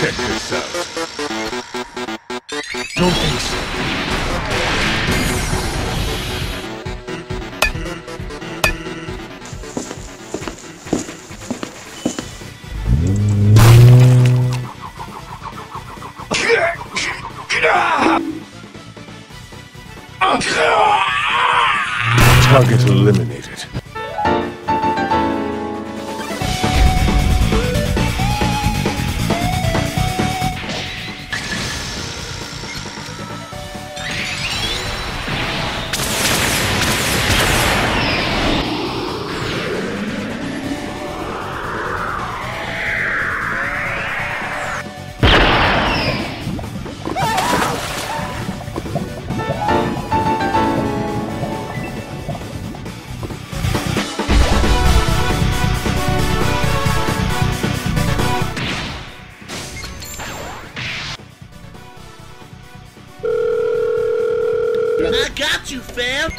Check this out. Don't think so. Target eliminated. I got you, fam!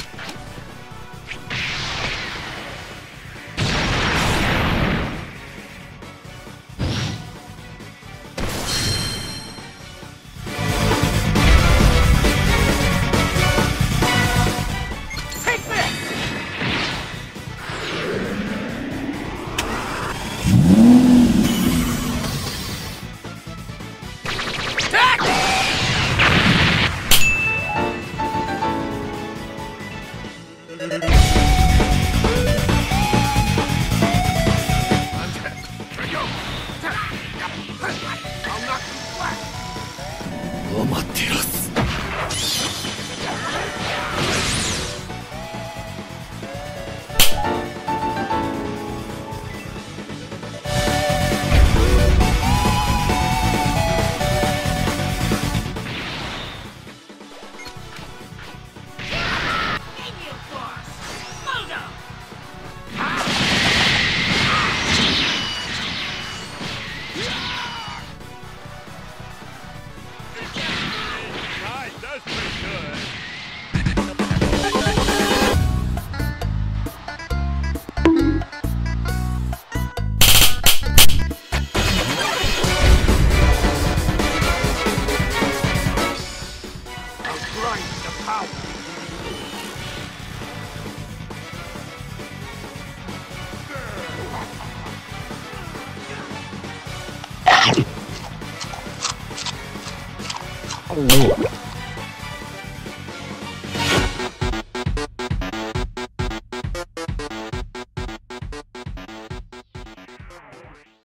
Falou!